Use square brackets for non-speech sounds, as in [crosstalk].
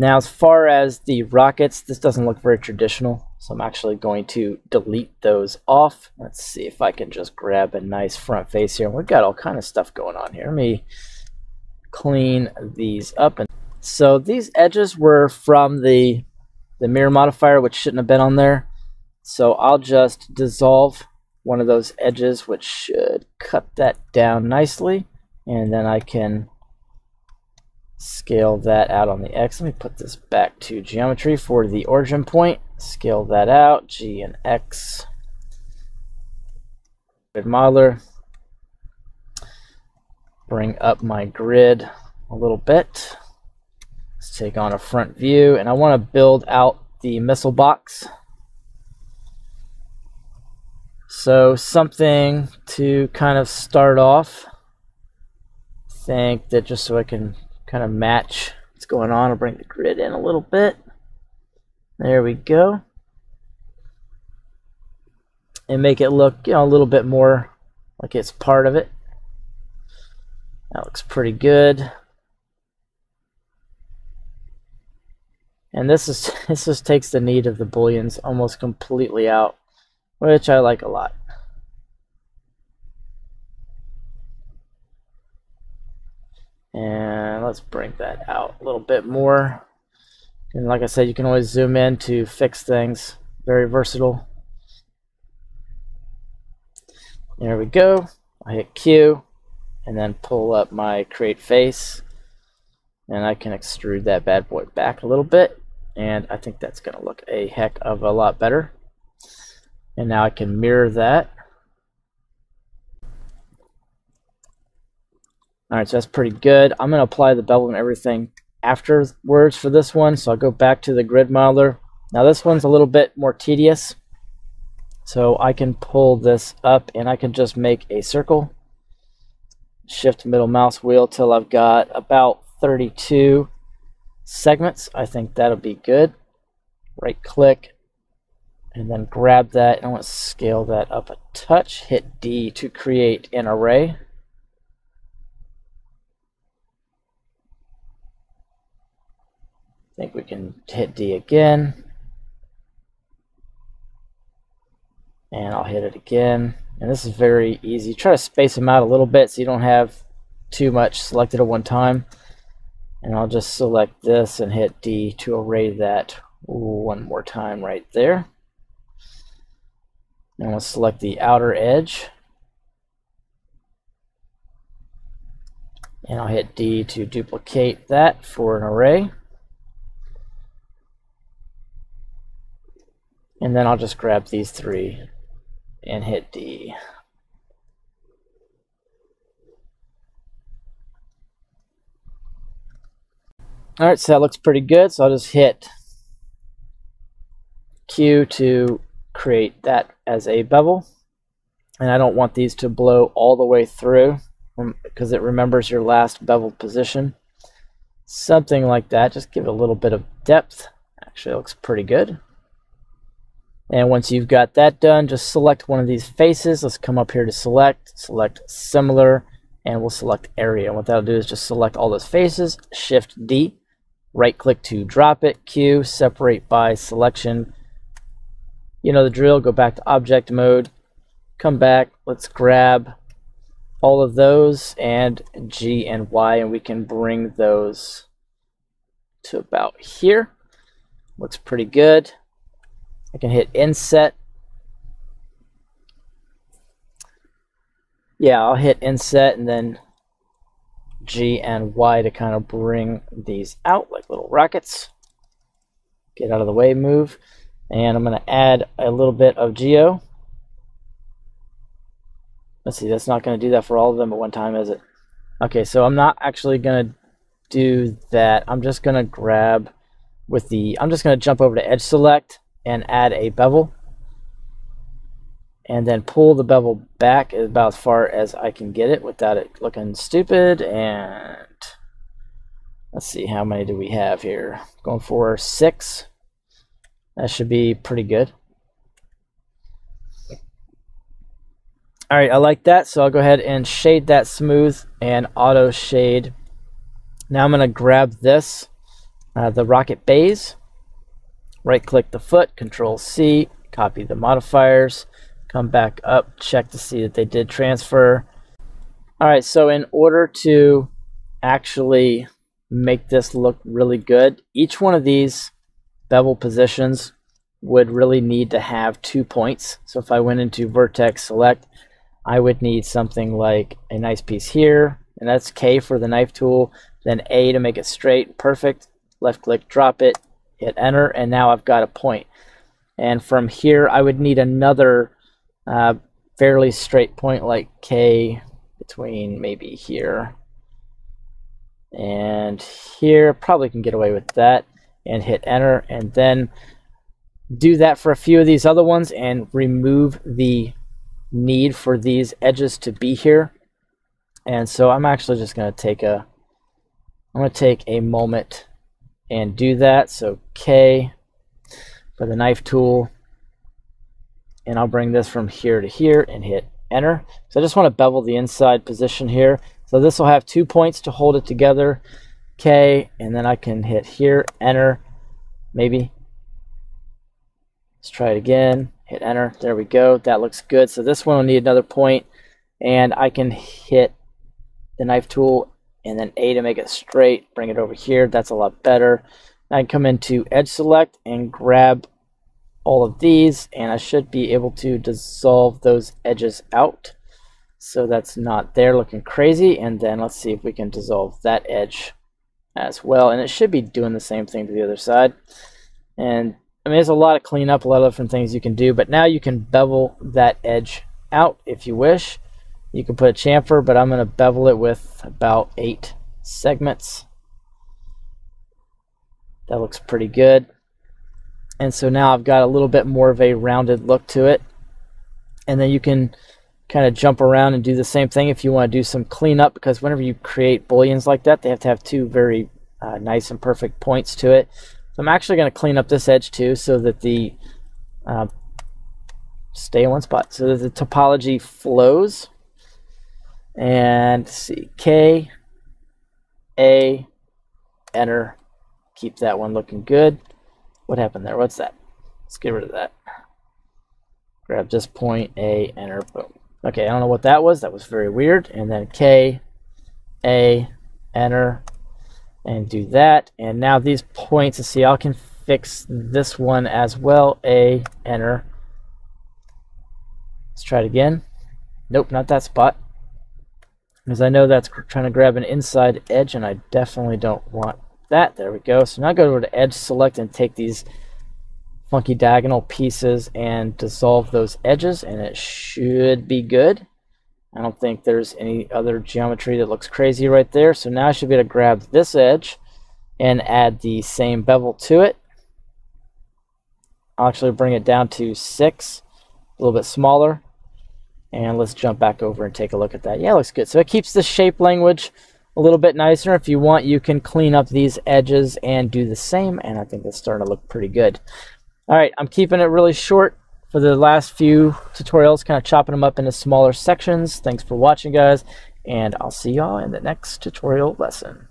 Now, as far as the rockets, this doesn't look very traditional, so I'm actually going to delete those off. Let's see if I can just grab a nice front face here. We've got all kind of stuff going on here. Let me clean these up. And so these edges were from the, the mirror modifier, which shouldn't have been on there. So I'll just dissolve one of those edges, which should cut that down nicely. And then I can scale that out on the X. Let me put this back to geometry for the origin point. Scale that out, G and X. Grid modeler. Bring up my grid a little bit. Let's take on a front view, and I want to build out the missile box. So something to kind of start off. think that just so I can kind of match what's going on, I'll bring the grid in a little bit. There we go. And make it look, you know, a little bit more like it's part of it. That looks pretty good. And this is [laughs] this just takes the need of the booleans almost completely out which I like a lot. And let's bring that out a little bit more. And like I said, you can always zoom in to fix things. Very versatile. There we go. I hit Q and then pull up my create face. And I can extrude that bad boy back a little bit. And I think that's going to look a heck of a lot better. And now I can mirror that. Alright, so that's pretty good. I'm going to apply the bevel and everything afterwards for this one. So I'll go back to the grid modeler. Now this one's a little bit more tedious. So I can pull this up and I can just make a circle. Shift middle mouse wheel till I've got about 32 segments. I think that'll be good. Right click, and then grab that I want to scale that up a touch hit D to create an array I think we can hit D again. And I'll hit it again. And this is very easy. Try to space them out a little bit so you don't have too much selected at one time. And I'll just select this and hit D to array that one more time right there. And we'll select the outer edge. And I'll hit D to duplicate that for an array. And then I'll just grab these three and hit D. Alright, so that looks pretty good. So I'll just hit Q to create that as a bevel. And I don't want these to blow all the way through because it remembers your last beveled position. Something like that. Just give it a little bit of depth. Actually, looks pretty good. And once you've got that done, just select one of these faces. Let's come up here to select, select similar, and we'll select area. And what that'll do is just select all those faces, Shift D, right click to drop it, Q, separate by selection, you know the drill, go back to object mode, come back, let's grab all of those and G and Y and we can bring those to about here. Looks pretty good. I can hit inset. Yeah, I'll hit inset and then G and Y to kind of bring these out like little rockets. Get out of the way, move. And I'm going to add a little bit of geo. Let's see, that's not going to do that for all of them at one time, is it? Okay, so I'm not actually going to do that. I'm just going to grab with the, I'm just going to jump over to edge select and add a bevel. And then pull the bevel back about as far as I can get it without it looking stupid. And let's see, how many do we have here? Going for six. That should be pretty good. All right, I like that. So I'll go ahead and shade that smooth and auto shade. Now I'm going to grab this uh, the rocket bays. Right click the foot, control C, copy the modifiers, come back up, check to see that they did transfer. All right, so in order to actually make this look really good, each one of these bevel positions would really need to have two points. So if I went into vertex select, I would need something like a nice piece here, and that's K for the knife tool, then A to make it straight, perfect. Left click, drop it, hit enter, and now I've got a point. And from here, I would need another uh, fairly straight point like K between maybe here and here. Probably can get away with that and hit enter and then do that for a few of these other ones and remove the need for these edges to be here. And so I'm actually just going to take a I'm going to take a moment and do that. So K for the knife tool. And I'll bring this from here to here and hit enter. So I just want to bevel the inside position here. So this will have two points to hold it together. K, and then I can hit here, enter, maybe. Let's try it again. Hit enter. There we go. That looks good. So this one will need another point, and I can hit the knife tool and then A to make it straight, bring it over here. That's a lot better. I come into edge select and grab all of these and I should be able to dissolve those edges out so that's not there looking crazy and then let's see if we can dissolve that edge as well and it should be doing the same thing to the other side and I mean there's a lot of cleanup a lot of different things you can do but now you can bevel that edge out if you wish you can put a chamfer, but I'm going to bevel it with about eight segments. That looks pretty good. And so now I've got a little bit more of a rounded look to it. And then you can kind of jump around and do the same thing if you want to do some cleanup because whenever you create booleans like that, they have to have two very uh, nice and perfect points to it. So I'm actually going to clean up this edge too so that the uh, stay in one spot so that the topology flows and see K A enter. Keep that one looking good. What happened there? What's that? Let's get rid of that. Grab this point A enter boom. Okay I don't know what that was. That was very weird. And then K A enter and do that. And now these points to see I can fix this one as well. A enter. Let's try it again. Nope not that spot because I know that's trying to grab an inside edge and I definitely don't want that. There we go. So now go to edge select and take these funky diagonal pieces and dissolve those edges and it should be good. I don't think there's any other geometry that looks crazy right there. So now I should be able to grab this edge and add the same bevel to it. I'll actually bring it down to 6, a little bit smaller. And let's jump back over and take a look at that. Yeah, looks good. So it keeps the shape language a little bit nicer. If you want, you can clean up these edges and do the same. And I think it's starting to look pretty good. All right, I'm keeping it really short for the last few tutorials, kind of chopping them up into smaller sections. Thanks for watching, guys. And I'll see y'all in the next tutorial lesson.